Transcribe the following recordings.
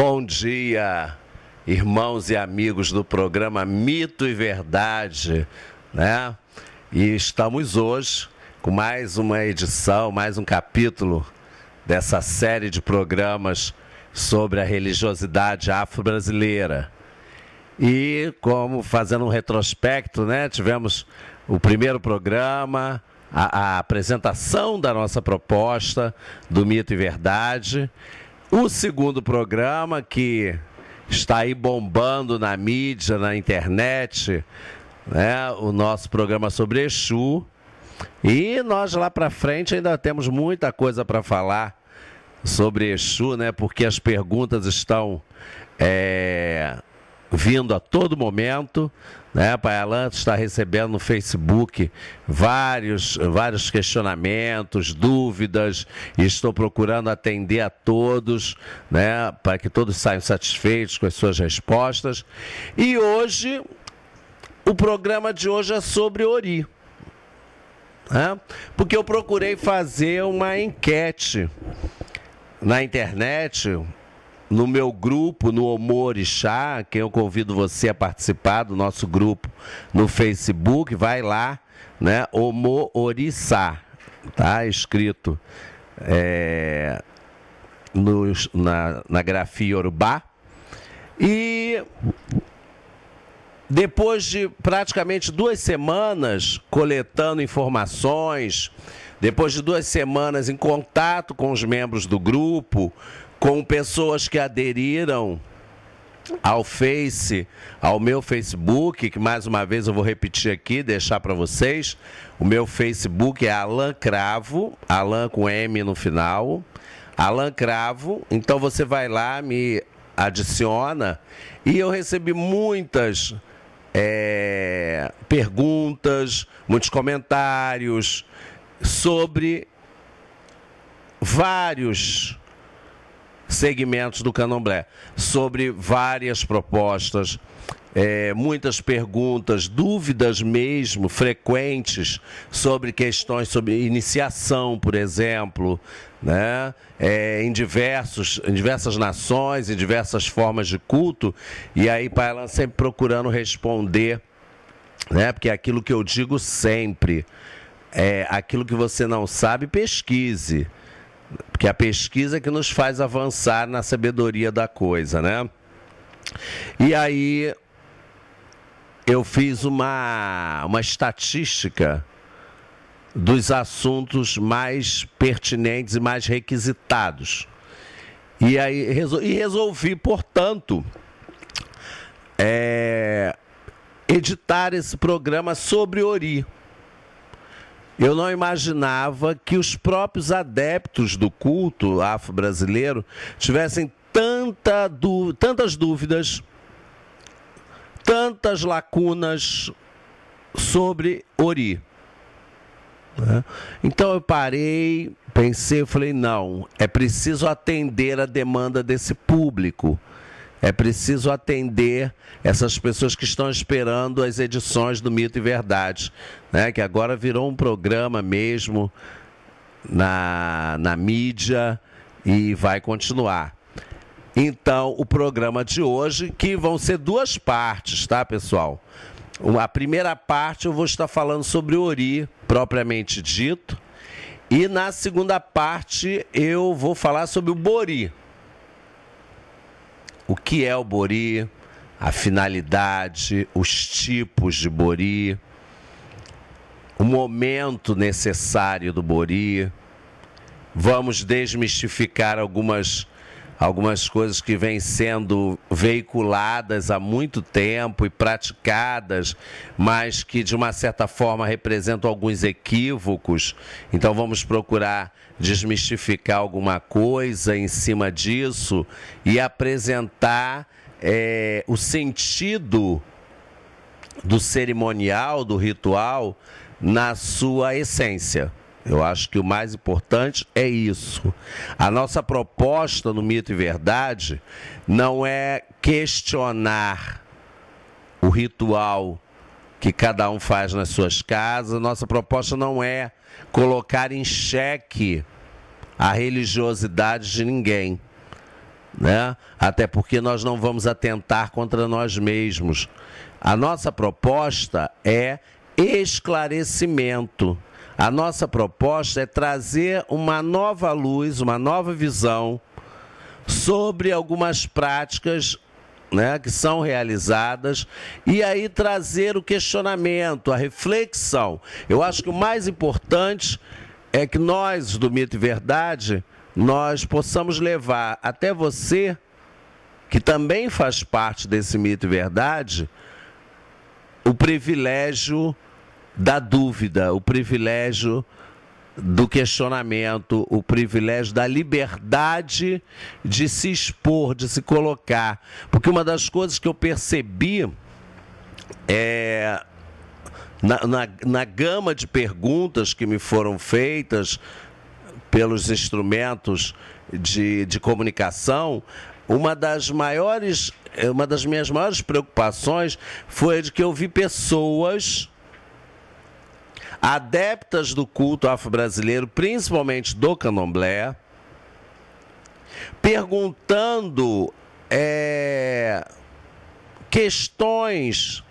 Bom dia, irmãos e amigos do programa Mito e Verdade, né? E estamos hoje com mais uma edição, mais um capítulo dessa série de programas sobre a religiosidade afro-brasileira. E como fazendo um retrospecto, né? Tivemos o primeiro programa, a, a apresentação da nossa proposta do Mito e Verdade. O segundo programa, que está aí bombando na mídia, na internet, né? o nosso programa sobre Exu. E nós lá para frente ainda temos muita coisa para falar sobre Exu, né? Porque as perguntas estão é, vindo a todo momento. Né? Pai Alan está recebendo no Facebook vários, vários questionamentos, dúvidas, e estou procurando atender a todos, né? para que todos saiam satisfeitos com as suas respostas. E hoje, o programa de hoje é sobre Ori. Né? Porque eu procurei fazer uma enquete na internet, no meu grupo, no Omorixá, quem eu convido você a participar do nosso grupo no Facebook, vai lá, né? Omorixá, tá? Escrito é, no, na, na grafia Urubá. E depois de praticamente duas semanas coletando informações, depois de duas semanas em contato com os membros do grupo, com pessoas que aderiram ao Face, ao meu Facebook, que mais uma vez eu vou repetir aqui, deixar para vocês. O meu Facebook é Alan Cravo, Alan com M no final. Alan Cravo. Então você vai lá, me adiciona. E eu recebi muitas é, perguntas, muitos comentários sobre vários segmentos do candomblé, sobre várias propostas, é, muitas perguntas, dúvidas mesmo frequentes sobre questões sobre iniciação, por exemplo, né? É, em, diversos, em diversas nações, em diversas formas de culto, e aí Pailan sempre procurando responder, né? porque é aquilo que eu digo sempre, é aquilo que você não sabe, pesquise. Porque a pesquisa é que nos faz avançar na sabedoria da coisa, né? E aí eu fiz uma, uma estatística dos assuntos mais pertinentes e mais requisitados. E aí e resolvi, portanto, é, editar esse programa sobre Ori. Eu não imaginava que os próprios adeptos do culto afro-brasileiro tivessem tanta tantas dúvidas, tantas lacunas sobre Ori. Né? Então eu parei, pensei, falei, não, é preciso atender a demanda desse público. É preciso atender essas pessoas que estão esperando as edições do Mito e Verdade, né? que agora virou um programa mesmo na, na mídia e vai continuar. Então, o programa de hoje, que vão ser duas partes, tá, pessoal? A primeira parte eu vou estar falando sobre o Ori, propriamente dito, e na segunda parte eu vou falar sobre o Bori o que é o bori, a finalidade, os tipos de bori, o momento necessário do bori. Vamos desmistificar algumas algumas coisas que vêm sendo veiculadas há muito tempo e praticadas, mas que de uma certa forma representam alguns equívocos. Então vamos procurar desmistificar alguma coisa em cima disso e apresentar é, o sentido do cerimonial, do ritual, na sua essência. Eu acho que o mais importante é isso. A nossa proposta no Mito e Verdade não é questionar o ritual que cada um faz nas suas casas. Nossa proposta não é colocar em xeque a religiosidade de ninguém. né? Até porque nós não vamos atentar contra nós mesmos. A nossa proposta é esclarecimento. A nossa proposta é trazer uma nova luz, uma nova visão sobre algumas práticas né, que são realizadas e aí trazer o questionamento, a reflexão. Eu acho que o mais importante é que nós do Mito e Verdade nós possamos levar até você que também faz parte desse mito e verdade o privilégio da dúvida, o privilégio do questionamento, o privilégio da liberdade de se expor, de se colocar. Porque uma das coisas que eu percebi é. Na, na, na gama de perguntas que me foram feitas pelos instrumentos de, de comunicação, uma das maiores, uma das minhas maiores preocupações foi de que eu vi pessoas adeptas do culto afro-brasileiro, principalmente do candomblé, perguntando é, questões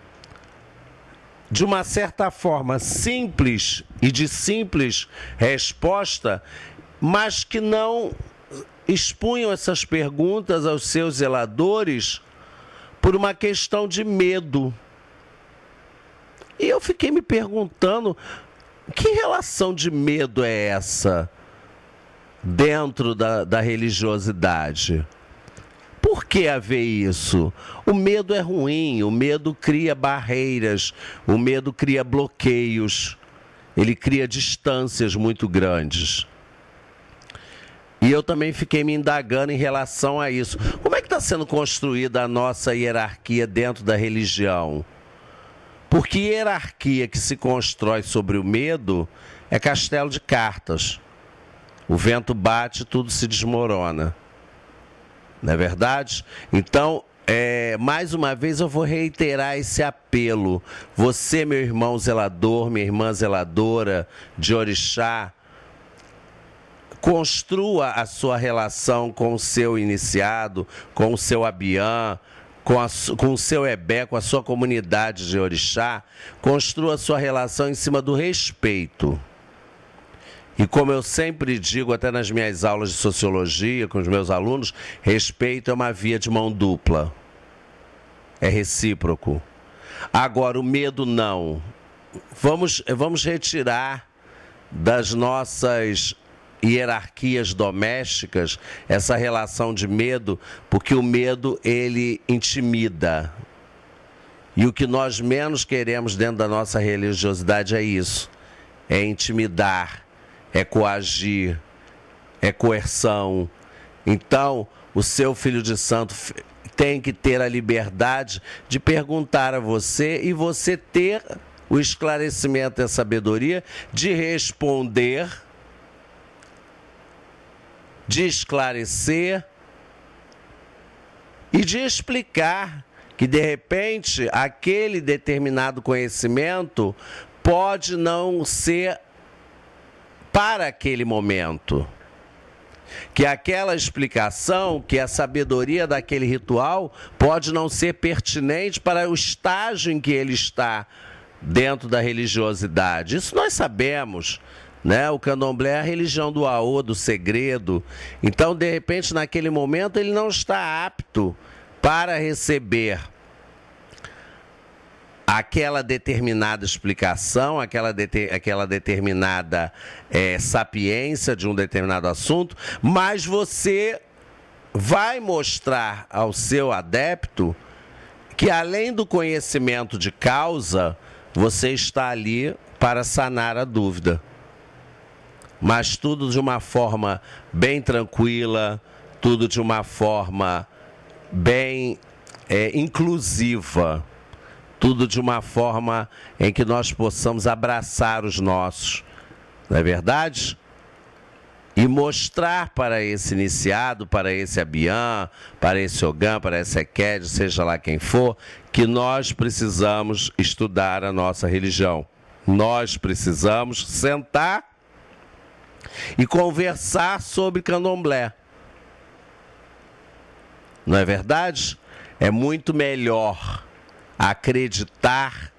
de uma certa forma simples e de simples resposta, mas que não expunham essas perguntas aos seus zeladores por uma questão de medo. E eu fiquei me perguntando que relação de medo é essa dentro da, da religiosidade? Por que haver isso? O medo é ruim, o medo cria barreiras, o medo cria bloqueios, ele cria distâncias muito grandes. E eu também fiquei me indagando em relação a isso. Como é que está sendo construída a nossa hierarquia dentro da religião? Porque hierarquia que se constrói sobre o medo é castelo de cartas. O vento bate, tudo se desmorona. Não é verdade? Então, é, mais uma vez eu vou reiterar esse apelo. Você, meu irmão zelador, minha irmã zeladora de orixá, construa a sua relação com o seu iniciado, com o seu abiã, com, a, com o seu Ebé, com a sua comunidade de orixá, construa sua relação em cima do respeito. E como eu sempre digo, até nas minhas aulas de sociologia com os meus alunos, respeito é uma via de mão dupla. É recíproco. Agora, o medo não. Vamos, vamos retirar das nossas hierarquias domésticas, essa relação de medo, porque o medo ele intimida. E o que nós menos queremos dentro da nossa religiosidade é isso: é intimidar, é coagir, é coerção. Então, o seu filho de santo tem que ter a liberdade de perguntar a você e você ter o esclarecimento e a sabedoria de responder de esclarecer e de explicar que de repente aquele determinado conhecimento pode não ser para aquele momento. Que aquela explicação, que a sabedoria daquele ritual pode não ser pertinente para o estágio em que ele está dentro da religiosidade. Isso nós sabemos. Né? O candomblé é a religião do aô, do segredo. Então, de repente, naquele momento, ele não está apto para receber aquela determinada explicação, aquela, de, aquela determinada é, sapiência de um determinado assunto, mas você vai mostrar ao seu adepto que, além do conhecimento de causa, você está ali para sanar a dúvida mas tudo de uma forma bem tranquila, tudo de uma forma bem é, inclusiva, tudo de uma forma em que nós possamos abraçar os nossos, não é verdade? E mostrar para esse iniciado, para esse Abian, para esse Ogã, para esse Eked, seja lá quem for, que nós precisamos estudar a nossa religião. Nós precisamos sentar e conversar sobre candomblé. não é verdade? É muito melhor acreditar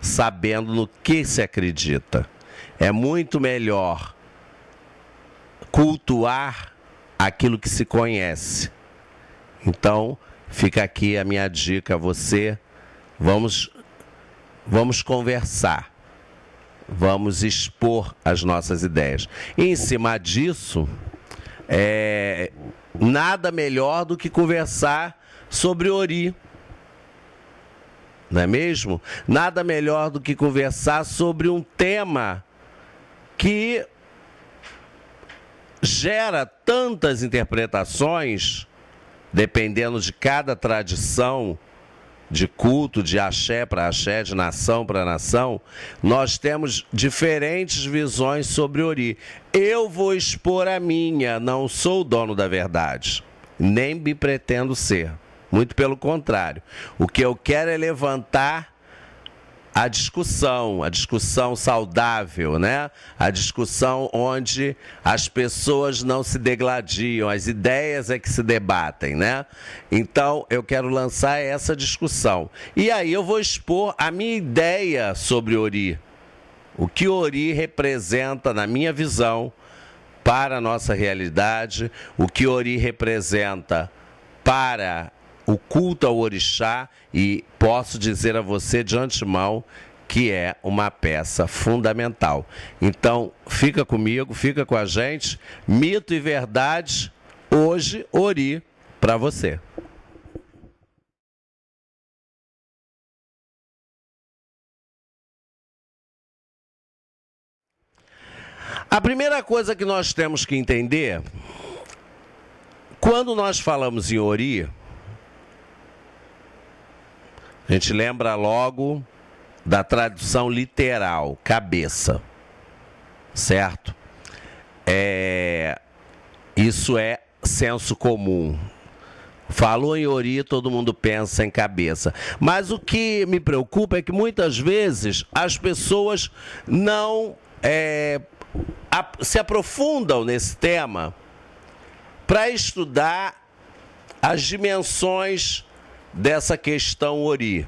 sabendo no que se acredita. É muito melhor cultuar aquilo que se conhece. Então, fica aqui a minha dica a você. Vamos vamos conversar. Vamos expor as nossas ideias. E em cima disso, é, nada melhor do que conversar sobre Ori. Não é mesmo? Nada melhor do que conversar sobre um tema que gera tantas interpretações, dependendo de cada tradição de culto, de axé para axé, de nação para nação, nós temos diferentes visões sobre Ori. Eu vou expor a minha, não sou o dono da verdade, nem me pretendo ser. Muito pelo contrário. O que eu quero é levantar a discussão, a discussão saudável, né? A discussão onde as pessoas não se degladiam, as ideias é que se debatem, né? Então, eu quero lançar essa discussão. E aí eu vou expor a minha ideia sobre Ori. O que Ori representa na minha visão para a nossa realidade, o que Ori representa para o culto ao orixá e posso dizer a você de antemão que é uma peça fundamental. Então, fica comigo, fica com a gente. Mito e verdade, hoje, Ori, para você. A primeira coisa que nós temos que entender, quando nós falamos em Ori, a gente lembra logo da tradução literal, cabeça. Certo? É, isso é senso comum. Falou em Ori, todo mundo pensa em cabeça. Mas o que me preocupa é que muitas vezes as pessoas não é, se aprofundam nesse tema para estudar as dimensões dessa questão Ori.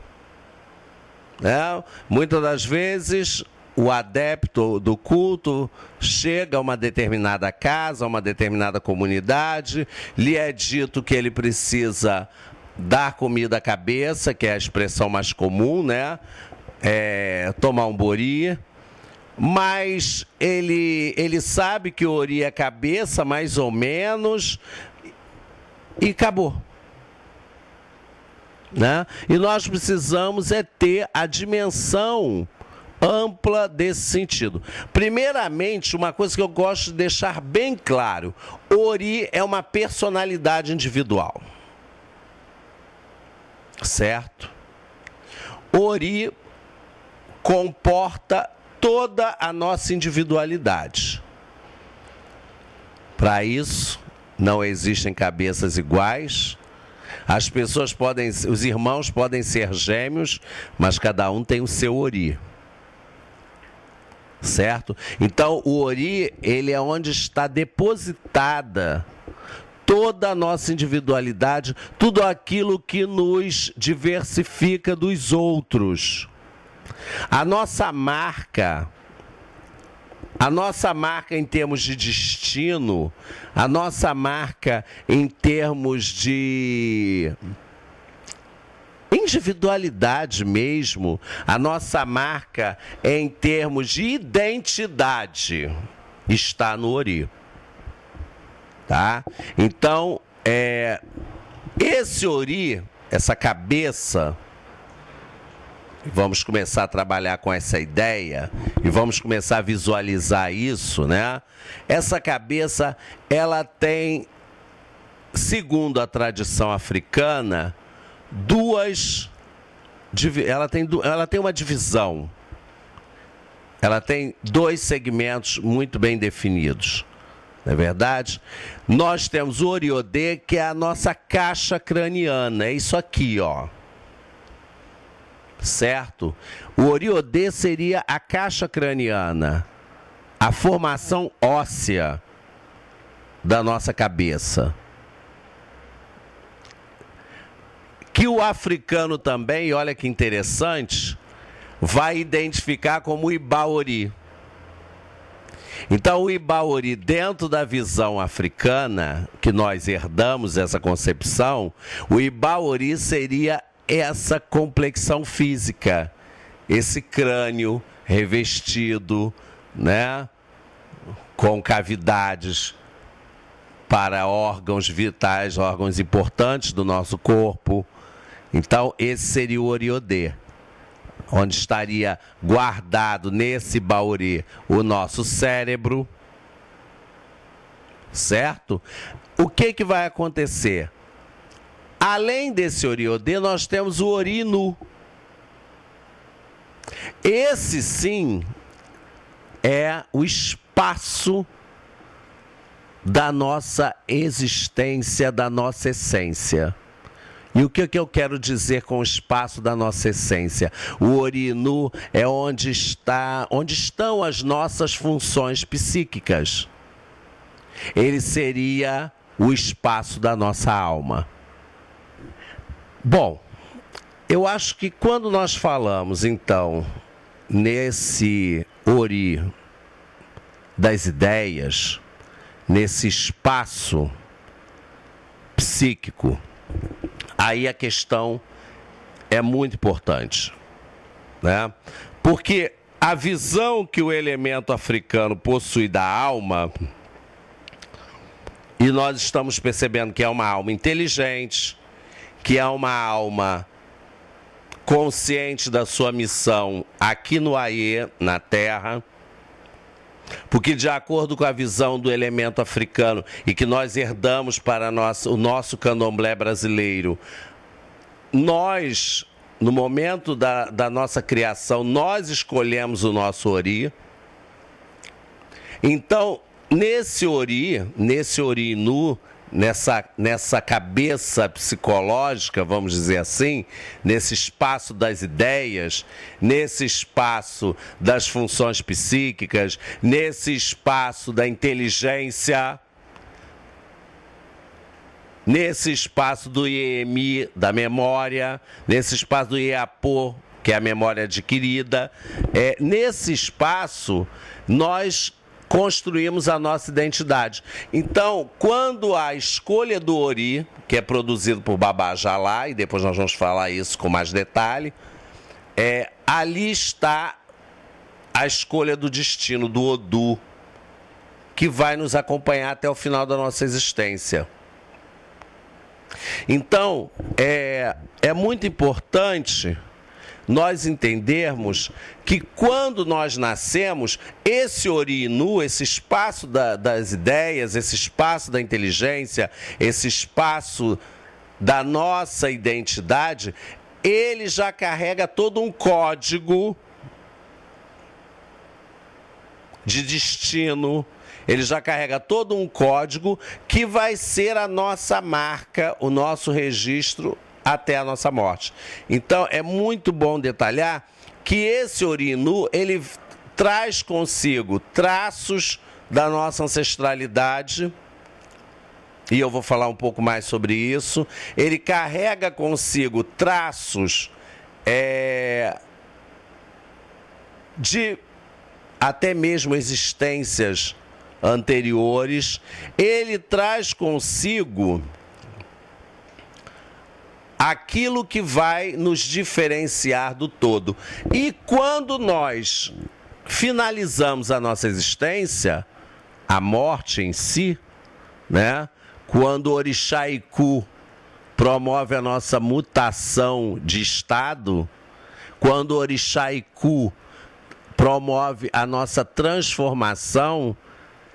Né? Muitas das vezes o adepto do culto chega a uma determinada casa, a uma determinada comunidade, lhe é dito que ele precisa dar comida à cabeça, que é a expressão mais comum, né? É, tomar um bori, mas ele, ele sabe que o ori é cabeça, mais ou menos, e acabou. Né? E nós precisamos é ter a dimensão ampla desse sentido. Primeiramente, uma coisa que eu gosto de deixar bem claro: Ori é uma personalidade individual. Certo? Ori comporta toda a nossa individualidade. Para isso, não existem cabeças iguais, as pessoas podem, os irmãos podem ser gêmeos, mas cada um tem o seu ori. Certo? Então, o ori, ele é onde está depositada toda a nossa individualidade, tudo aquilo que nos diversifica dos outros. A nossa marca a nossa marca em termos de destino, a nossa marca em termos de individualidade mesmo, a nossa marca em termos de identidade está no Ori. Tá? Então, é, esse Ori, essa cabeça, vamos começar a trabalhar com essa ideia e vamos começar a visualizar isso, né? Essa cabeça, ela tem, segundo a tradição africana, duas ela tem, ela tem uma divisão. Ela tem dois segmentos muito bem definidos. Não é verdade? Nós temos o Oriodê, que é a nossa caixa craniana. É isso aqui, ó certo? O Oriodê seria a caixa craniana, a formação óssea da nossa cabeça. que o africano também, olha que interessante, vai identificar como Ibaori. Então, o Ibaori, dentro da visão africana, que nós herdamos essa concepção, o Ibaori seria essa complexão física, esse crânio revestido, né, com cavidades para órgãos vitais, órgãos importantes do nosso corpo. Então, esse seria o Oriodê onde estaria guardado nesse bauri o nosso cérebro. Certo? O que, que vai acontecer? Além desse Oriodê, nós temos o Orinu. Esse sim é o espaço da nossa existência, da nossa essência. E o que, que eu quero dizer com o espaço da nossa essência? O Orinu é onde, está, onde estão as nossas funções psíquicas. Ele seria o espaço da nossa alma. Bom, eu acho que quando nós falamos, então, nesse Ori das ideias, nesse espaço psíquico, aí a questão é muito importante. Né? Porque a visão que o elemento africano possui da alma, e nós estamos percebendo que é uma alma inteligente, que é uma alma consciente da sua missão aqui no Aie, na Terra, porque, de acordo com a visão do elemento africano e que nós herdamos para nós, o nosso candomblé brasileiro, nós, no momento da, da nossa criação, nós escolhemos o nosso Ori. Então, nesse Ori, nesse Ori nu, nessa, nessa cabeça psicológica, vamos dizer assim, nesse espaço das ideias, nesse espaço das funções psíquicas, nesse espaço da inteligência, nesse espaço do IEMI, da memória, nesse espaço do IAPO, que é a memória adquirida, é, nesse espaço nós construímos a nossa identidade. Então, quando a escolha do Ori, que é produzido por Babá Jalá, e depois nós vamos falar isso com mais detalhe, é, ali está a escolha do destino, do Odu, que vai nos acompanhar até o final da nossa existência. Então, é, é muito importante nós entendermos que quando nós nascemos, esse Orinu, esse espaço da, das ideias, esse espaço da inteligência, esse espaço da nossa identidade, ele já carrega todo um código de destino, ele já carrega todo um código que vai ser a nossa marca, o nosso registro até a nossa morte. Então é muito bom detalhar que esse Orinu ele traz consigo traços da nossa ancestralidade. E eu vou falar um pouco mais sobre isso. Ele carrega consigo traços é, de até mesmo existências anteriores. Ele traz consigo aquilo que vai nos diferenciar do todo. E quando nós finalizamos a nossa existência, a morte em si, né? Quando o Orixá Iku promove a nossa mutação de estado, quando o Orixá Iku promove a nossa transformação,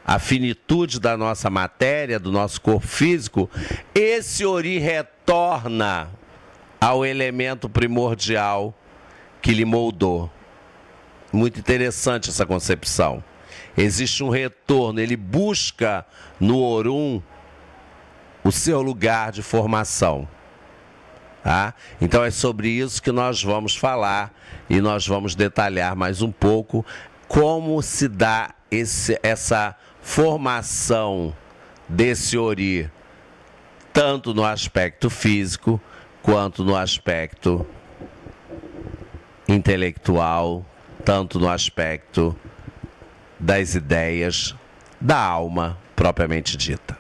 a finitude da nossa matéria, do nosso corpo físico, esse ori retorna ao elemento primordial que lhe moldou. Muito interessante essa concepção. Existe um retorno, ele busca no Orum o seu lugar de formação. Tá? Então é sobre isso que nós vamos falar e nós vamos detalhar mais um pouco como se dá esse, essa formação desse Ori, tanto no aspecto físico quanto no aspecto intelectual, tanto no aspecto das ideias, da alma propriamente dita.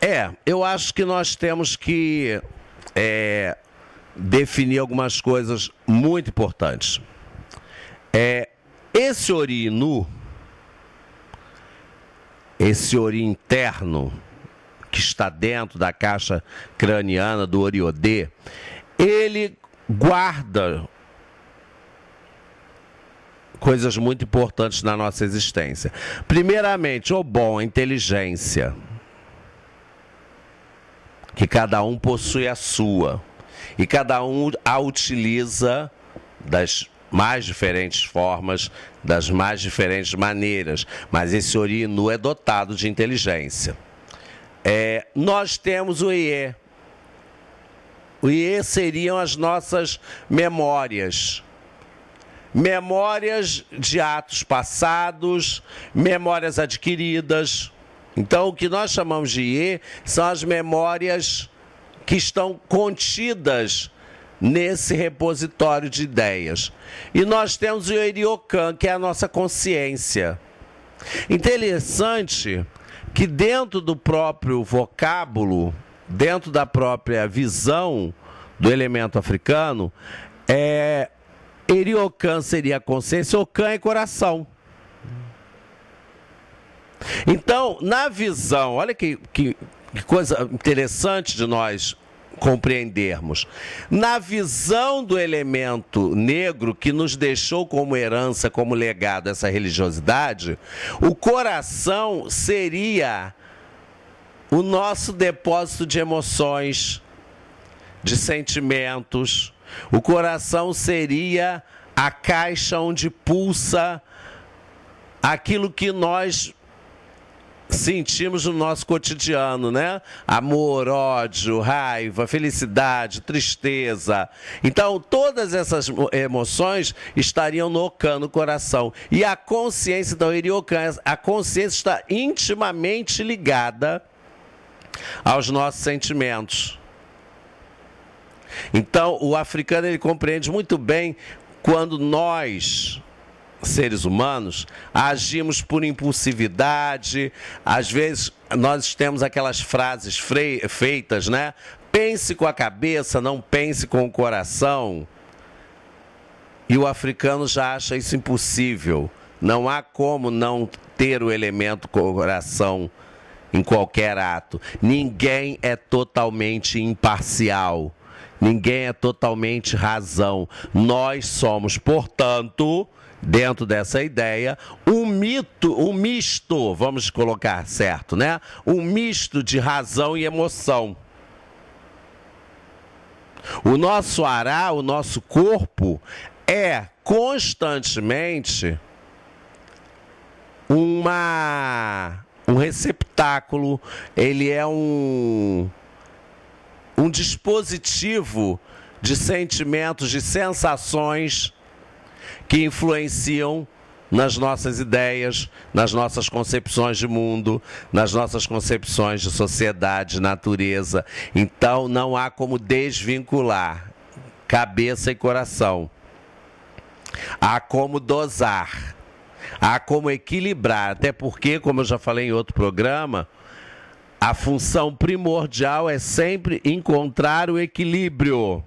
É, eu acho que nós temos que é, definir algumas coisas muito importantes. É, esse ori nu, esse ori interno, que está dentro da caixa craniana do Oriodê, ele guarda coisas muito importantes na nossa existência. Primeiramente, o bom, a inteligência. Que cada um possui a sua. E cada um a utiliza das mais diferentes formas, das mais diferentes maneiras. Mas esse Orinu é dotado de inteligência. É, nós temos o IE. O IE seriam as nossas memórias. Memórias de atos passados, memórias adquiridas. Então, o que nós chamamos de IE são as memórias que estão contidas nesse repositório de ideias. E nós temos o Iriokan, que é a nossa consciência. Interessante que dentro do próprio vocábulo, dentro da própria visão do elemento africano, é, Eriokan seria consciência, Okan é coração. Então, na visão, olha que, que, que coisa interessante de nós compreendermos. Na visão do elemento negro que nos deixou como herança, como legado essa religiosidade, o coração seria o nosso depósito de emoções, de sentimentos. O coração seria a caixa onde pulsa aquilo que nós sentimos no nosso cotidiano, né? Amor, ódio, raiva, felicidade, tristeza. Então, todas essas emoções estariam no Okan, no coração. E a consciência, então, iria Okan, a consciência está intimamente ligada aos nossos sentimentos. Então, o africano ele compreende muito bem quando nós seres humanos, agimos por impulsividade, às vezes nós temos aquelas frases feitas, né? Pense com a cabeça, não pense com o coração. E o africano já acha isso impossível. Não há como não ter o elemento coração em qualquer ato. Ninguém é totalmente imparcial. Ninguém é totalmente razão. Nós somos, portanto, dentro dessa ideia, um mito, um misto, vamos colocar certo, né? Um misto de razão e emoção. O nosso ará, o nosso corpo é constantemente uma um receptáculo, ele é um um dispositivo de sentimentos, de sensações que influenciam nas nossas ideias, nas nossas concepções de mundo, nas nossas concepções de sociedade, natureza. Então não há como desvincular cabeça e coração. Há como dosar. Há como equilibrar, até porque, como eu já falei em outro programa, a função primordial é sempre encontrar o equilíbrio.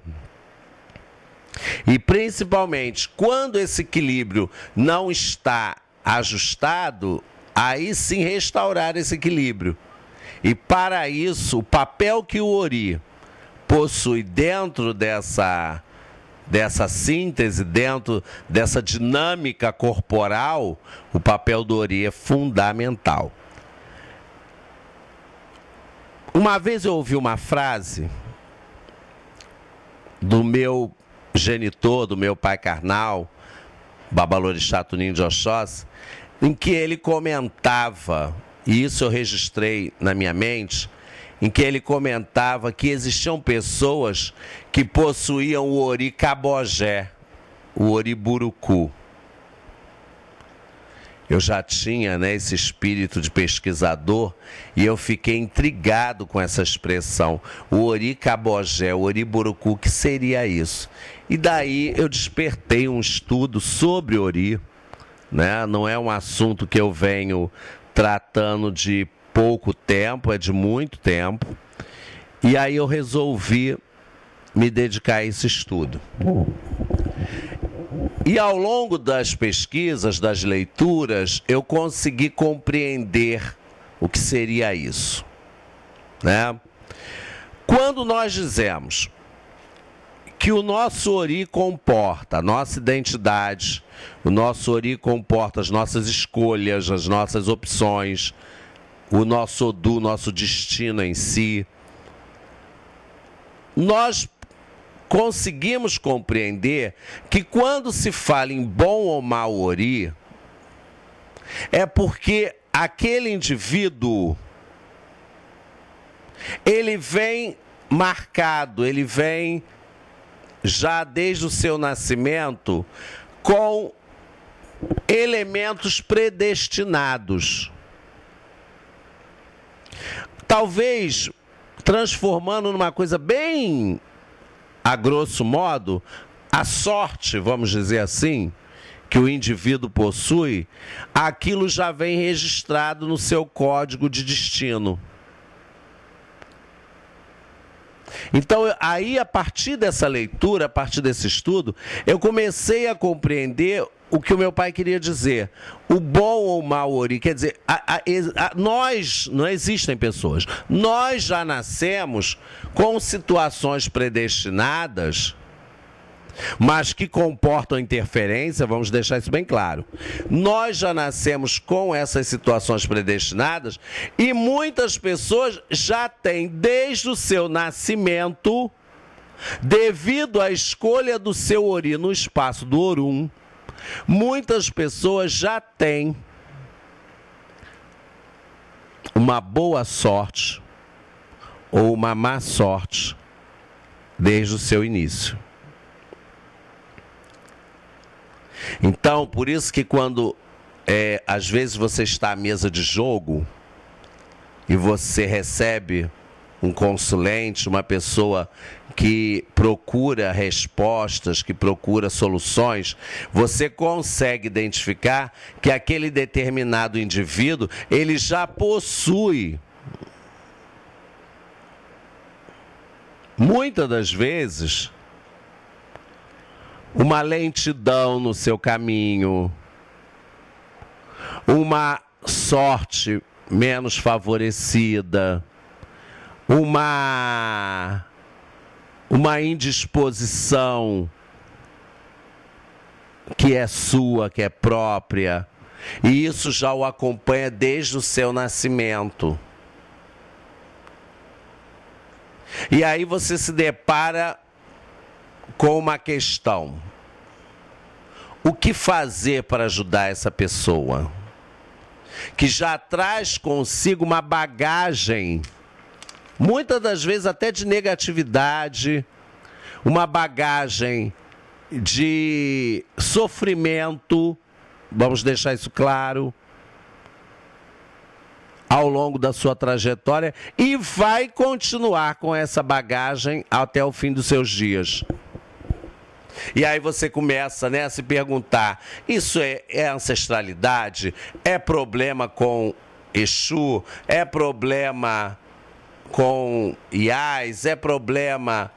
E principalmente quando esse equilíbrio não está ajustado, aí sim restaurar esse equilíbrio. E para isso, o papel que o Ori possui dentro dessa dessa síntese, dentro dessa dinâmica corporal, o papel do Ori é fundamental. Uma vez eu ouvi uma frase do meu genitor do meu pai carnal, Babalorixá Tuninho de Oxóssi, em que ele comentava, e isso eu registrei na minha mente, em que ele comentava que existiam pessoas que possuíam o ori cabogé, o ori burucu. Eu já tinha né, esse espírito de pesquisador e eu fiquei intrigado com essa expressão, o Ori Cabogé, o Ori Burucu, que seria isso? E daí eu despertei um estudo sobre Ori, né? não é um assunto que eu venho tratando de pouco tempo, é de muito tempo. E aí eu resolvi me dedicar a esse estudo. E ao longo das pesquisas, das leituras, eu consegui compreender o que seria isso. Né? Quando nós dizemos que o nosso Ori comporta a nossa identidade, o nosso Ori comporta as nossas escolhas, as nossas opções, o nosso Odu, nosso destino em si, nós conseguimos compreender que quando se fala em bom ou mau ori, é porque aquele indivíduo ele vem marcado, ele vem já desde o seu nascimento com elementos predestinados. Talvez transformando numa coisa bem a grosso modo, a sorte, vamos dizer assim, que o indivíduo possui, aquilo já vem registrado no seu código de destino. Então, aí, a partir dessa leitura, a partir desse estudo, eu comecei a compreender o que o meu pai queria dizer. O bom ou mau ori, quer dizer, a, a, a, nós, não existem pessoas, nós já nascemos com situações predestinadas, mas que comportam interferência, vamos deixar isso bem claro. Nós já nascemos com essas situações predestinadas e muitas pessoas já têm, desde o seu nascimento, devido à escolha do seu ori no espaço do Orum, Muitas pessoas já têm uma boa sorte ou uma má sorte desde o seu início. Então, por isso que quando é, às vezes você está à mesa de jogo e você recebe um consulente, uma pessoa que procura respostas, que procura soluções, você consegue identificar que aquele determinado indivíduo, ele já possui. Muitas das vezes uma lentidão no seu caminho, uma sorte menos favorecida, uma uma indisposição que é sua, que é própria, e isso já o acompanha desde o seu nascimento. E aí você se depara com uma questão: o que fazer para ajudar essa pessoa? Que já traz consigo uma bagagem muitas das vezes até de negatividade, uma bagagem de sofrimento, vamos deixar isso claro, ao longo da sua trajetória e vai continuar com essa bagagem até o fim dos seus dias. E aí você começa né, a se perguntar: isso é, é ancestralidade? É problema com Exu? É problema com IAS, é problema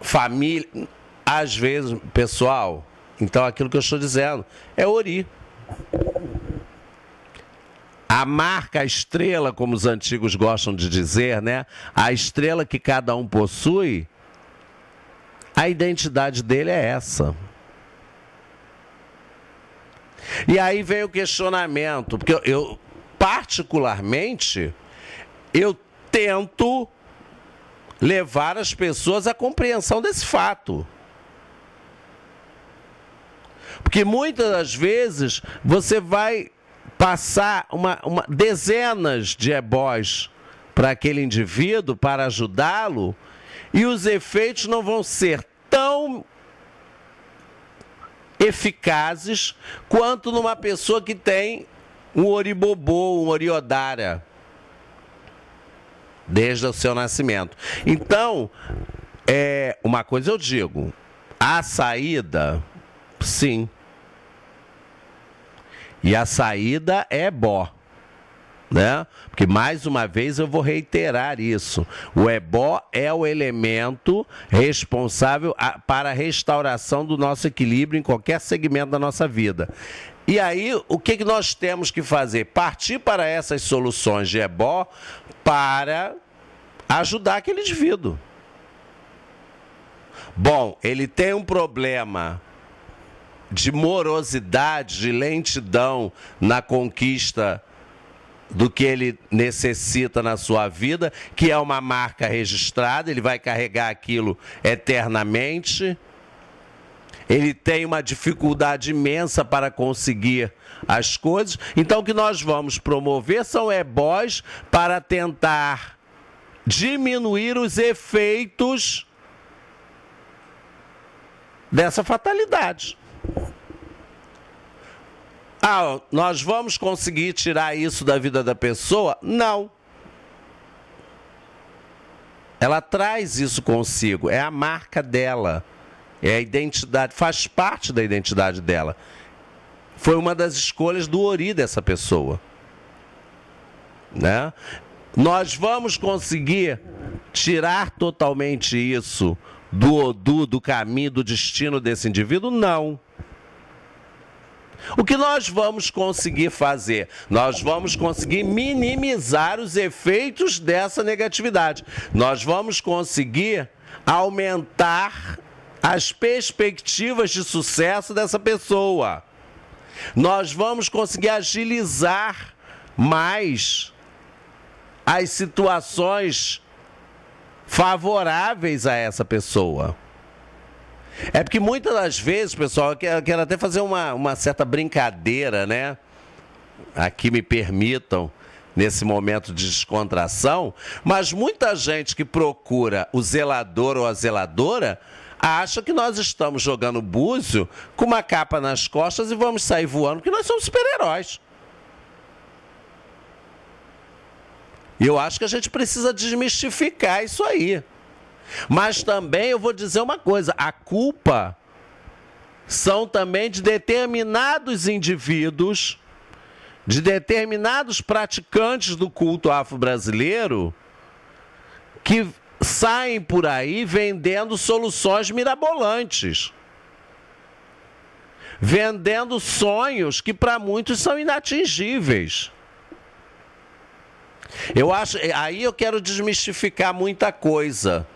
família. Às vezes, pessoal, então aquilo que eu estou dizendo é Ori. A marca, a estrela, como os antigos gostam de dizer, né? A estrela que cada um possui, a identidade dele é essa. E aí vem o questionamento, porque eu, eu particularmente, eu tento levar as pessoas à compreensão desse fato. Porque muitas das vezes você vai passar uma, uma dezenas de ebós para aquele indivíduo para ajudá-lo e os efeitos não vão ser tão eficazes quanto numa pessoa que tem um oribobô, um oriodara, desde o seu nascimento. Então, é, uma coisa eu digo, a saída, sim. E a saída é bó né? Porque mais uma vez eu vou reiterar isso. O ebó é o elemento responsável a, para a restauração do nosso equilíbrio em qualquer segmento da nossa vida. E aí, o que, que nós temos que fazer? Partir para essas soluções de ebó para ajudar aquele indivíduo. Bom, ele tem um problema de morosidade, de lentidão na conquista do que ele necessita na sua vida, que é uma marca registrada, ele vai carregar aquilo eternamente. Ele tem uma dificuldade imensa para conseguir as coisas. Então, o que nós vamos promover são ebós para tentar diminuir os efeitos dessa fatalidade. Ah, nós vamos conseguir tirar isso da vida da pessoa? Não. Ela traz isso consigo, é a marca dela, é a identidade, faz parte da identidade dela. Foi uma das escolhas do Ori dessa pessoa. Né? Nós vamos conseguir tirar totalmente isso do Odu, do caminho, do destino desse indivíduo? Não. O que nós vamos conseguir fazer? Nós vamos conseguir minimizar os efeitos dessa negatividade. Nós vamos conseguir aumentar as perspectivas de sucesso dessa pessoa. Nós vamos conseguir agilizar mais as situações favoráveis a essa pessoa. É porque muitas das vezes, pessoal, eu quero até fazer uma, uma certa brincadeira, né? Aqui me permitam, nesse momento de descontração, mas muita gente que procura o zelador ou a zeladora acha que nós estamos jogando búzio com uma capa nas costas e vamos sair voando, porque nós somos super-heróis. E eu acho que a gente precisa desmistificar isso aí. Mas também eu vou dizer uma coisa: a culpa são também de determinados indivíduos, de determinados praticantes do culto afro-brasileiro, que saem por aí vendendo soluções mirabolantes. Vendendo sonhos que para muitos são inatingíveis. Eu acho, aí eu quero desmistificar muita coisa.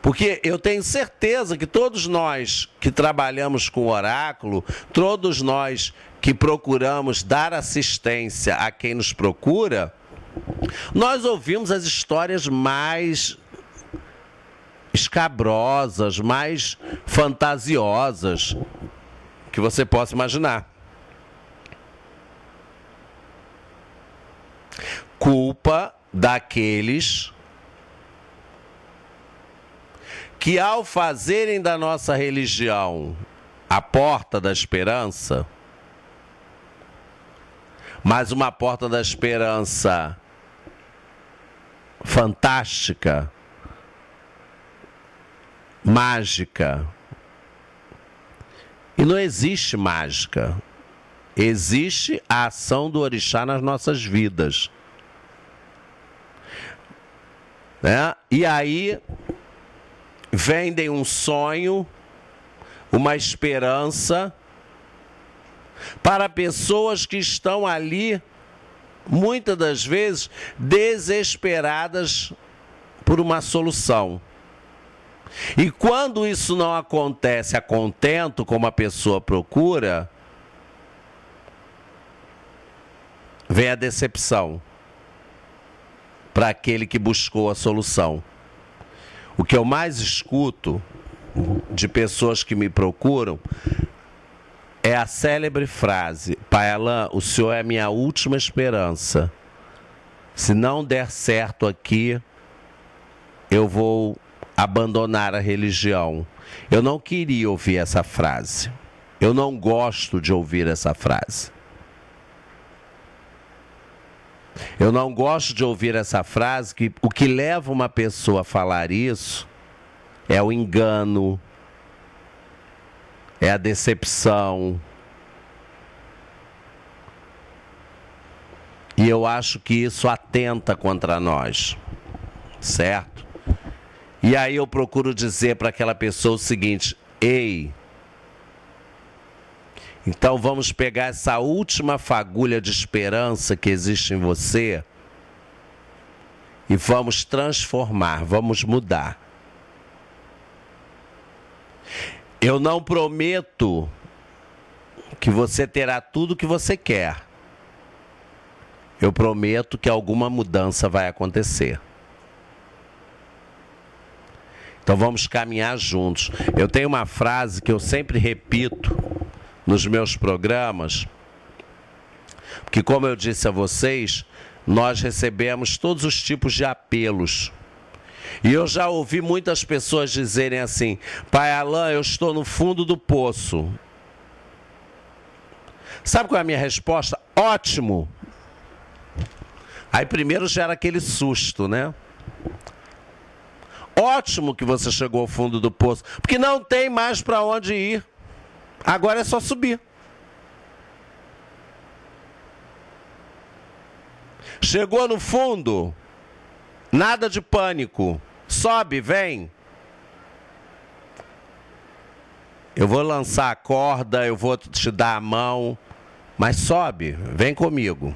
Porque eu tenho certeza que todos nós que trabalhamos com oráculo, todos nós que procuramos dar assistência a quem nos procura, nós ouvimos as histórias mais escabrosas, mais fantasiosas que você possa imaginar. Culpa daqueles que ao fazerem da nossa religião a porta da esperança, mas uma porta da esperança fantástica, mágica. E não existe mágica. Existe a ação do orixá nas nossas vidas. Né? E aí vendem um sonho, uma esperança para pessoas que estão ali, muitas das vezes, desesperadas por uma solução. E quando isso não acontece a contento, como a pessoa procura, vem a decepção para aquele que buscou a solução. O que eu mais escuto de pessoas que me procuram é a célebre frase: Pai Alain, o senhor é minha última esperança. Se não der certo aqui, eu vou abandonar a religião. Eu não queria ouvir essa frase. Eu não gosto de ouvir essa frase. Eu não gosto de ouvir essa frase que o que leva uma pessoa a falar isso é o engano, é a decepção. E eu acho que isso atenta contra nós, certo? E aí eu procuro dizer para aquela pessoa o seguinte: ei, então vamos pegar essa última fagulha de esperança que existe em você e vamos transformar, vamos mudar. Eu não prometo que você terá tudo o que você quer. Eu prometo que alguma mudança vai acontecer. Então vamos caminhar juntos. Eu tenho uma frase que eu sempre repito nos meus programas, porque, como eu disse a vocês, nós recebemos todos os tipos de apelos. E eu já ouvi muitas pessoas dizerem assim: Pai Alain, eu estou no fundo do poço. Sabe qual é a minha resposta? Ótimo! Aí primeiro gera aquele susto, né? Ótimo que você chegou ao fundo do poço, porque não tem mais para onde ir. Agora é só subir. Chegou no fundo, nada de pânico. Sobe, vem. Eu vou lançar a corda, eu vou te dar a mão, mas sobe, vem comigo.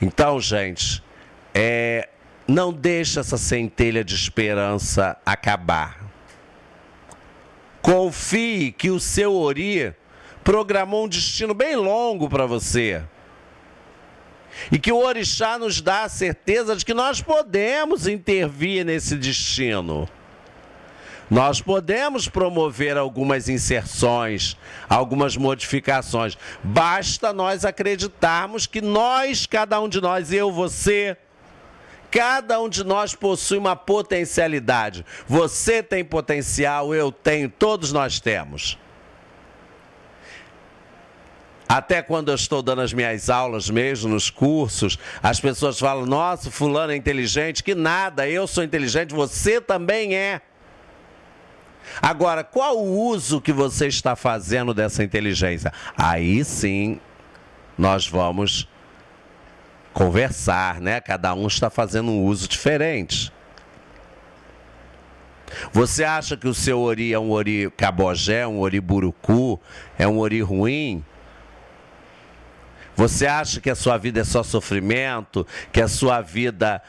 Então, gente, é, não deixa essa centelha de esperança acabar. Confie que o seu Ori programou um destino bem longo para você. E que o Orixá nos dá a certeza de que nós podemos intervir nesse destino. Nós podemos promover algumas inserções, algumas modificações. Basta nós acreditarmos que nós, cada um de nós, eu, você, Cada um de nós possui uma potencialidade. Você tem potencial, eu tenho, todos nós temos. Até quando eu estou dando as minhas aulas mesmo, nos cursos, as pessoas falam: Nossa, Fulano é inteligente. Que nada, eu sou inteligente, você também é. Agora, qual o uso que você está fazendo dessa inteligência? Aí sim, nós vamos conversar, né? Cada um está fazendo um uso diferente. Você acha que o seu ori é um ori cabogé, um ori burucu, é um ori ruim? Você acha que a sua vida é só sofrimento, que a sua vida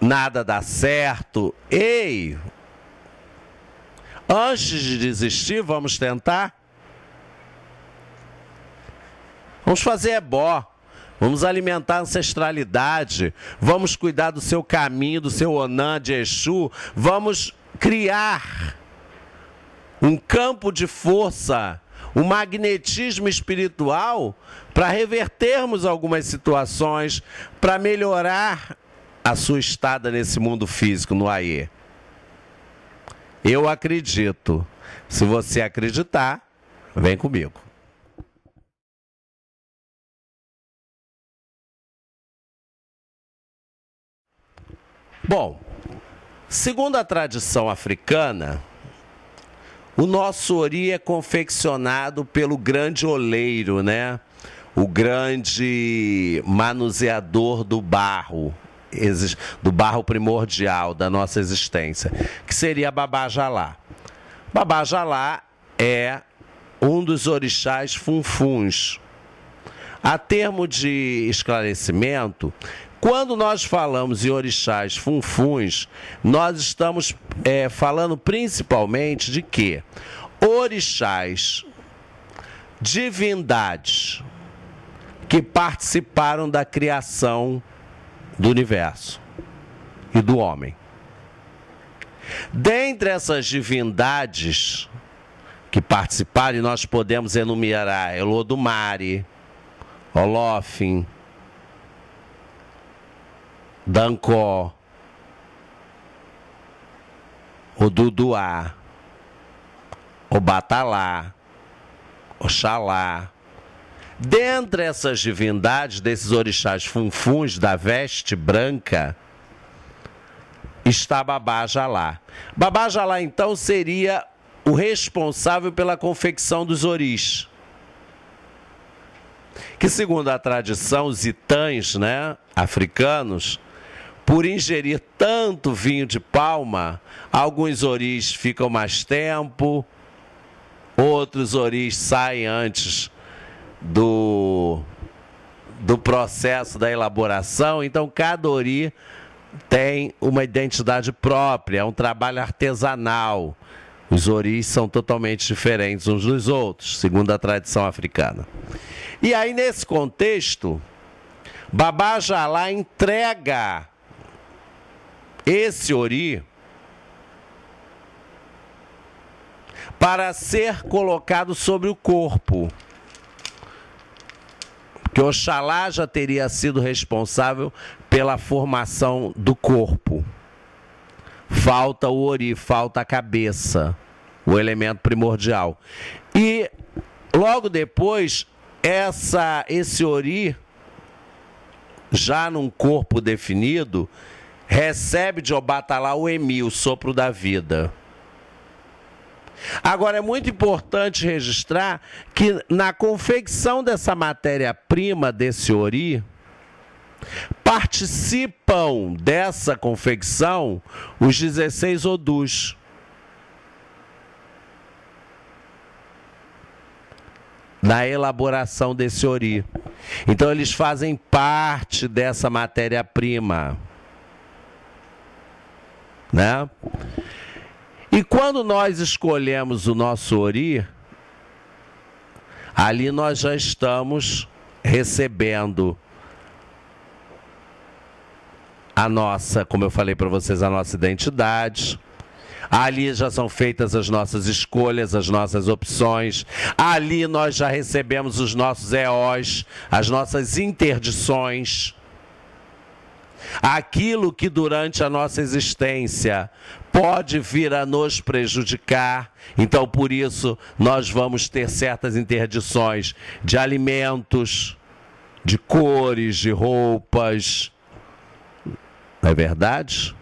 nada dá certo? Ei! Antes de desistir, vamos tentar? Vamos fazer ebó. Vamos alimentar a ancestralidade. Vamos cuidar do seu caminho, do seu Onã de Exu. Vamos criar um campo de força, um magnetismo espiritual para revertermos algumas situações, para melhorar a sua estada nesse mundo físico, no AE. Eu acredito. Se você acreditar, vem comigo. Bom, segundo a tradição africana, o nosso ori é confeccionado pelo grande oleiro, né? O grande manuseador do barro, do barro primordial da nossa existência, que seria Babá Jalá. Babá Jalá é um dos orixás funfuns. A termo de esclarecimento, quando nós falamos em orixás funfuns, nós estamos é, falando principalmente de que orixás, divindades que participaram da criação do universo e do homem. Dentre essas divindades que participaram, nós podemos enumerar Elodumare, Olofin, Dancó, Oduduá, Obatalá, Oxalá. Dentre essas divindades, desses orixás funfuns da veste branca, está Babá Jalá. Babá Jalá, então, seria o responsável pela confecção dos oris. Que, segundo a tradição, os itãs né, africanos, por ingerir tanto vinho de palma, alguns oris ficam mais tempo, outros oris saem antes do, do processo da elaboração. Então, cada ori tem uma identidade própria, é um trabalho artesanal. Os oris são totalmente diferentes uns dos outros, segundo a tradição africana. E aí, nesse contexto, Babá Jalá entrega esse ori para ser colocado sobre o corpo. Que Oxalá já teria sido responsável pela formação do corpo. Falta o ori, falta a cabeça, o elemento primordial. E logo depois, essa esse ori já num corpo definido, recebe de Obatalá o Emi, o sopro da vida. Agora é muito importante registrar que na confecção dessa matéria-prima desse ori, participam dessa confecção os 16 odus. Na elaboração desse ori. Então eles fazem parte dessa matéria-prima. Né? E quando nós escolhemos o nosso ori, ali nós já estamos recebendo a nossa, como eu falei para vocês, a nossa identidade. Ali já são feitas as nossas escolhas, as nossas opções. Ali nós já recebemos os nossos EOs, as nossas interdições aquilo que durante a nossa existência pode vir a nos prejudicar. Então, por isso, nós vamos ter certas interdições de alimentos, de cores, de roupas. Não é verdade?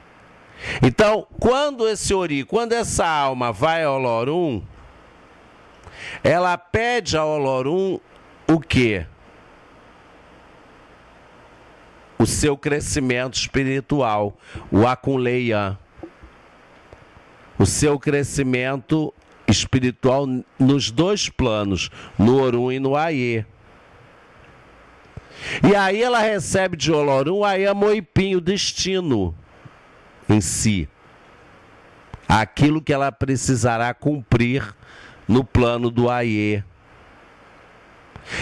Então, quando esse ori, quando essa alma vai ao Lorum, ela pede ao Lorum o quê? O seu crescimento espiritual, o Akunleian. O seu crescimento espiritual nos dois planos, no Orum e no Aie. E aí ela recebe de Olorum a Moipim, o destino em si. Aquilo que ela precisará cumprir no plano do Aie.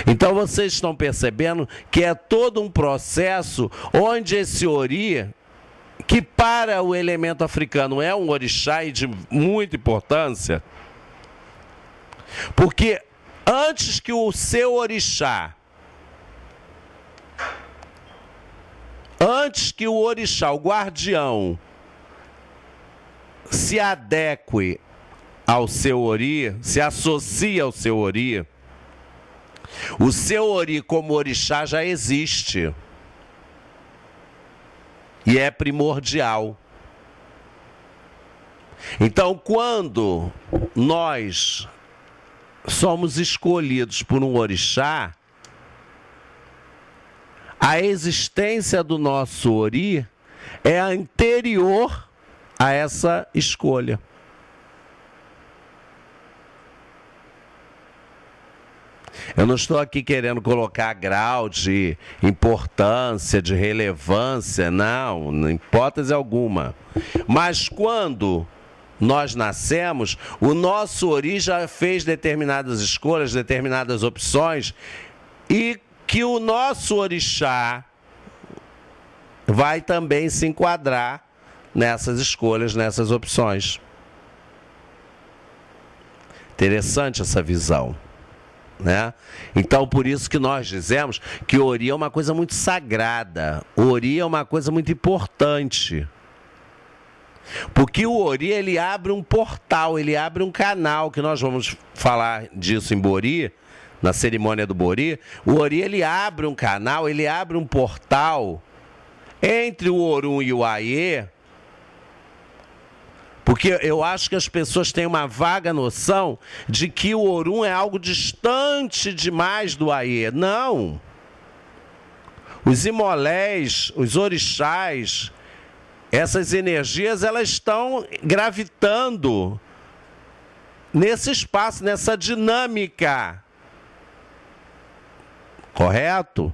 Então vocês estão percebendo que é todo um processo onde esse ori, que para o elemento africano é um orixá e de muita importância, porque antes que o seu orixá, antes que o orixá, o guardião, se adeque ao seu ori, se associe ao seu ori, o seu ori como orixá já existe. E é primordial. Então, quando nós somos escolhidos por um orixá, a existência do nosso ori é anterior a essa escolha. Eu não estou aqui querendo colocar grau de importância, de relevância, não, em hipótese alguma. Mas quando nós nascemos, o nosso ori já fez determinadas escolhas, determinadas opções, e que o nosso orixá vai também se enquadrar nessas escolhas, nessas opções. Interessante essa visão. Né? Então, por isso que nós dizemos que Ori é uma coisa muito sagrada, Ori é uma coisa muito importante. Porque o Ori ele abre um portal, ele abre um canal, que nós vamos falar disso em Bori, na cerimônia do Bori. O Ori ele abre um canal, ele abre um portal entre o Orum e o Aie. Porque eu acho que as pessoas têm uma vaga noção de que o Orum é algo distante demais do Aie. Não. Os imolés, os orixás, essas energias elas estão gravitando nesse espaço, nessa dinâmica. Correto?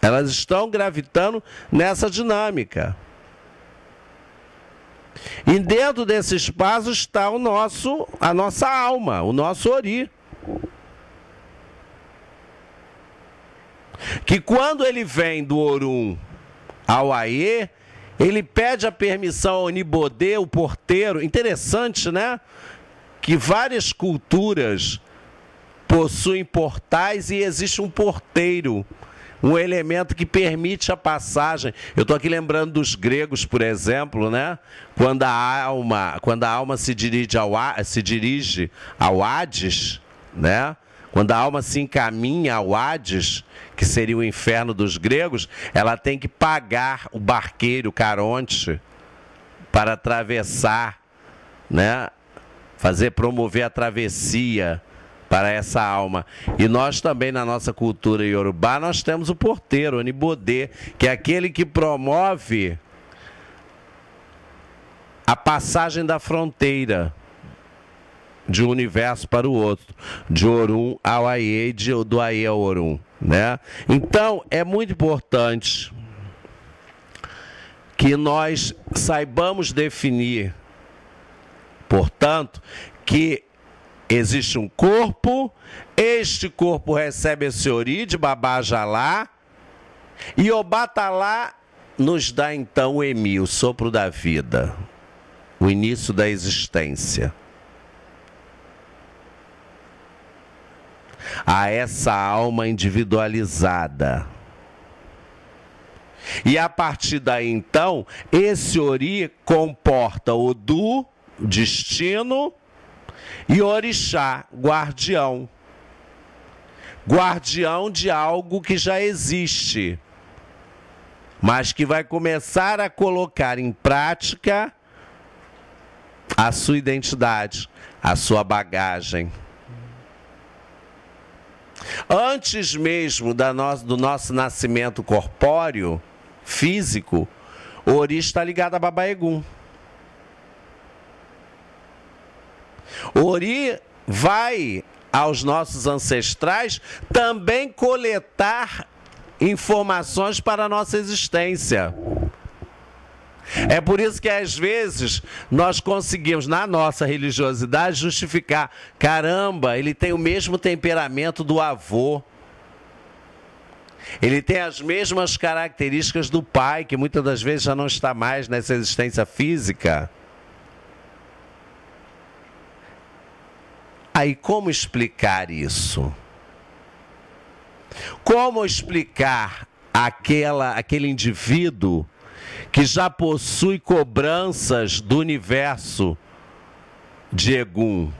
Elas estão gravitando nessa dinâmica. E dentro desse espaço está o nosso, a nossa alma, o nosso ori. Que quando ele vem do Orum ao Aie, ele pede a permissão ao Onibodê, o porteiro. Interessante, né? Que várias culturas possuem portais e existe um porteiro, um elemento que permite a passagem. Eu estou aqui lembrando dos gregos, por exemplo, né? Quando a alma, quando a alma se dirige ao, se dirige ao Hades, né? Quando a alma se encaminha ao Hades, que seria o inferno dos gregos, ela tem que pagar o barqueiro, Caronte, para atravessar, né? fazer promover a travessia para essa alma. E nós também, na nossa cultura iorubá, nós temos o porteiro, o Onibodê, que é aquele que promove a passagem da fronteira de um universo para o outro, de Orum ao Aie, de, do Aie ao Orum. Né? Então, é muito importante que nós saibamos definir, portanto, que existe um corpo, este corpo recebe esse ori de Babajalá, e Obatalá nos dá então o Emi, o sopro da vida, o início da existência. a essa alma individualizada. E a partir daí então, esse ori comporta o do, destino, e orixá, guardião. Guardião de algo que já existe, mas que vai começar a colocar em prática a sua identidade, a sua bagagem. Antes mesmo da no, do nosso nascimento corpóreo, físico, o Ori está ligado a Babaegum. O Ori vai aos nossos ancestrais também coletar informações para a nossa existência. É por isso que às vezes nós conseguimos, na nossa religiosidade, justificar: caramba, ele tem o mesmo temperamento do avô. Ele tem as mesmas características do pai, que muitas das vezes já não está mais nessa existência física. Aí, como explicar isso? Como explicar aquela, aquele indivíduo que já possui cobranças do universo de Egum,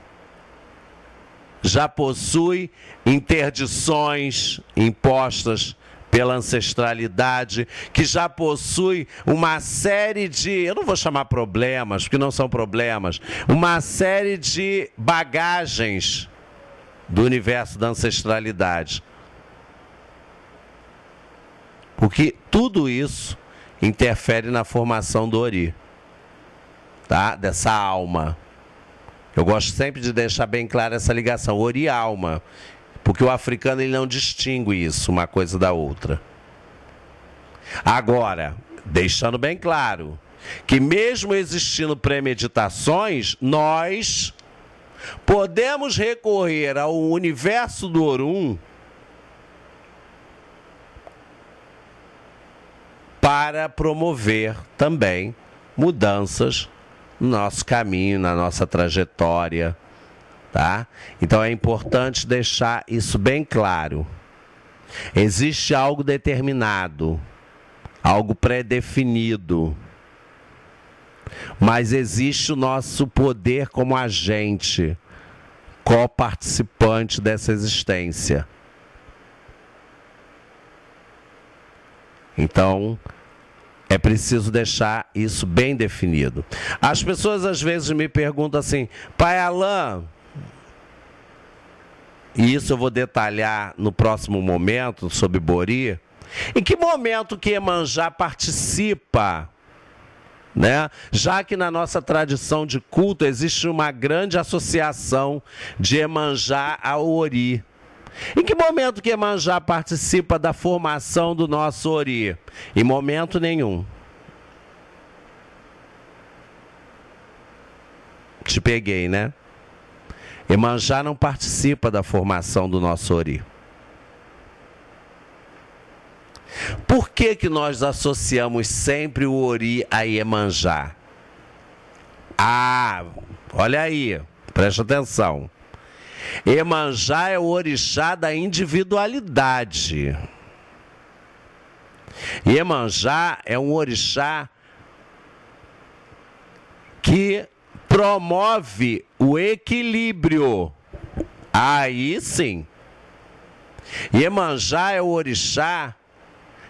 já possui interdições impostas pela ancestralidade, que já possui uma série de, eu não vou chamar problemas, porque não são problemas, uma série de bagagens do universo da ancestralidade. Porque tudo isso interfere na formação do Ori, tá? Dessa alma. Eu gosto sempre de deixar bem clara essa ligação, Ori-alma, porque o africano ele não distingue isso, uma coisa da outra. Agora, deixando bem claro, que mesmo existindo premeditações, nós podemos recorrer ao universo do Orum para promover também mudanças no nosso caminho, na nossa trajetória, tá? Então é importante deixar isso bem claro. Existe algo determinado, algo pré-definido, mas existe o nosso poder como agente, coparticipante dessa existência. Então, é preciso deixar isso bem definido. As pessoas às vezes me perguntam assim, Pai Alain, e isso eu vou detalhar no próximo momento sobre Bori. Em que momento que Emanjá participa? Né? Já que na nossa tradição de culto existe uma grande associação de Emanjá ao Ori. Em que momento que Emanjá participa da formação do nosso Ori? Em momento nenhum. Te peguei, né? Emanjá não participa da formação do nosso Ori. Por que, que nós associamos sempre o Ori a Iemanjá? Ah, olha aí, preste atenção. Iemanjá é o orixá da individualidade. Iemanjá é um orixá que promove o equilíbrio. Aí sim. Iemanjá é o orixá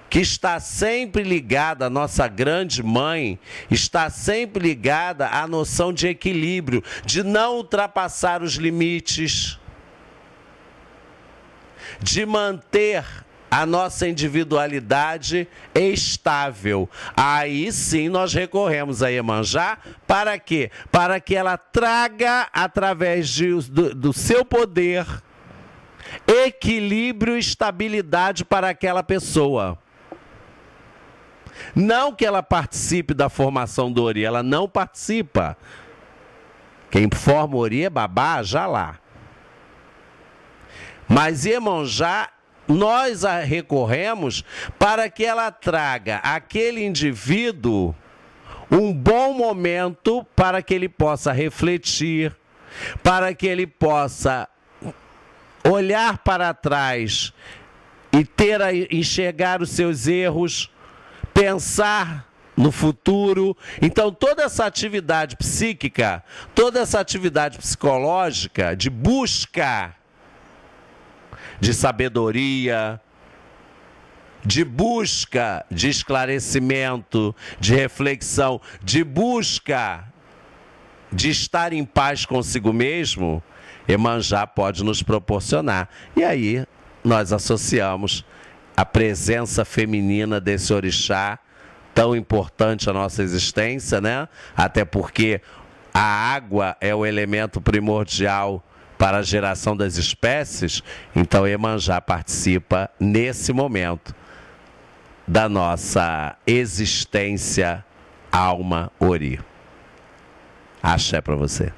que está sempre ligada, a nossa grande mãe, está sempre ligada à noção de equilíbrio, de não ultrapassar os limites, de manter a nossa individualidade estável. Aí sim nós recorremos a Iemanjá para quê? Para que ela traga, através de, do, do seu poder, equilíbrio e estabilidade para aquela pessoa. Não que ela participe da formação do Ori, ela não participa. Quem forma Ori é Babá, já lá. Mas Iemonjá, nós a recorremos para que ela traga aquele indivíduo um bom momento para que ele possa refletir, para que ele possa olhar para trás e ter a enxergar os seus erros pensar no futuro. Então, toda essa atividade psíquica, toda essa atividade psicológica de busca de sabedoria, de busca de esclarecimento, de reflexão, de busca de estar em paz consigo mesmo, Emanjá pode nos proporcionar. E aí nós associamos a presença feminina desse orixá tão importante à nossa existência, né? Até porque a água é o elemento primordial para a geração das espécies, então Emanjá participa nesse momento da nossa existência alma ori. Axé para você.